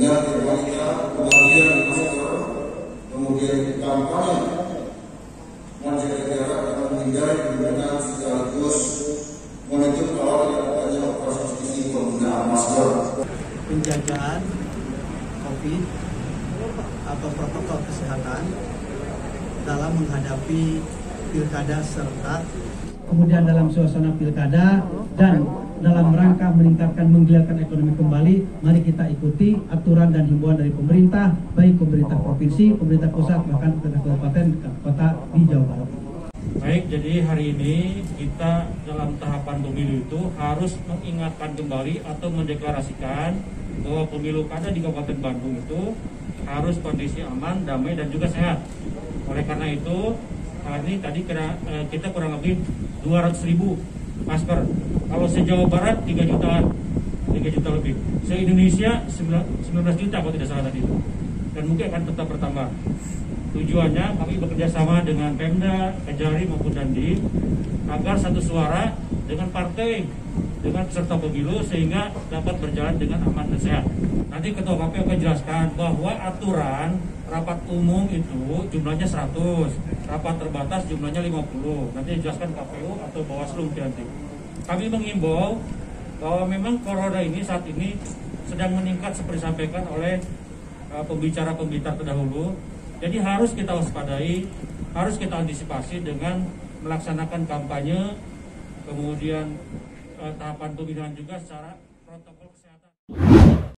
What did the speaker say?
dengan dinamika pembagian masker, kemudian kampanye menjaga jarak dan menghindari kerumunan sekaligus menutup awal yang adanya operasi justisi penggunaan masker. penjagaan COVID atau protokol kesehatan dalam menghadapi pilkada serentak kemudian dalam suasana pilkada dan dalam rangka meningkatkan menggilarkan ekonomi kembali mari kita ikuti aturan dan himbauan dari pemerintah baik pemerintah provinsi, pemerintah pusat bahkan pemerintah kabupaten kota di Jawa Barat. Baik, jadi hari ini kita dalam tahapan pemilu itu harus mengingatkan kembali atau mendeklarasikan bahwa pemilu kada di Kabupaten Bandung itu harus kondisi aman, damai, dan juga sehat. Oleh karena itu, hari ini tadi eh, kita kurang lebih 200 ribu masker. Kalau se-Jawa Barat 3 jutaan, 3 juta lebih. Se-Indonesia 19 juta kalau tidak salah tadi. Dan mungkin akan tetap bertambah. Tujuannya kami bekerja sama dengan Pemda, Kejari maupun Dandi agar satu suara dengan partai dengan peserta pemilu sehingga dapat berjalan dengan aman dan sehat. Nanti Ketua KPU akan jelaskan bahwa aturan rapat umum itu jumlahnya 100, rapat terbatas jumlahnya 50. Nanti dijelaskan KPU atau Bawaslu nanti. Kami mengimbau bahwa memang corona ini saat ini sedang meningkat seperti disampaikan oleh uh, pembicara-pembicara terdahulu. Jadi harus kita waspadai, harus kita antisipasi dengan melaksanakan kampanye, kemudian eh, tahapan pemilihan juga secara protokol kesehatan.